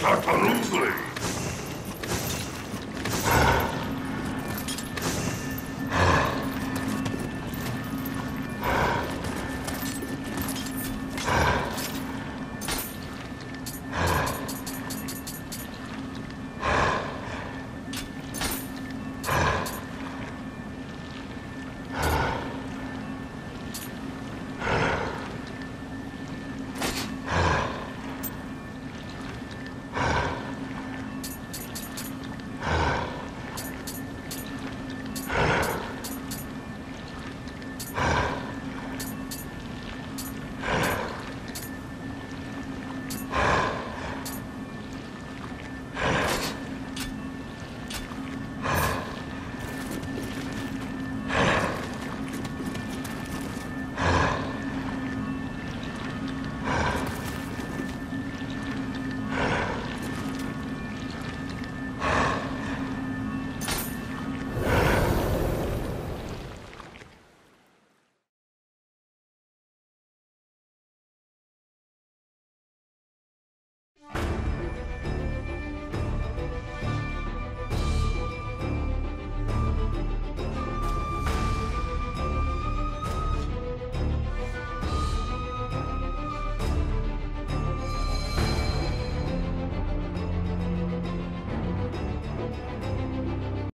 Tartarugli!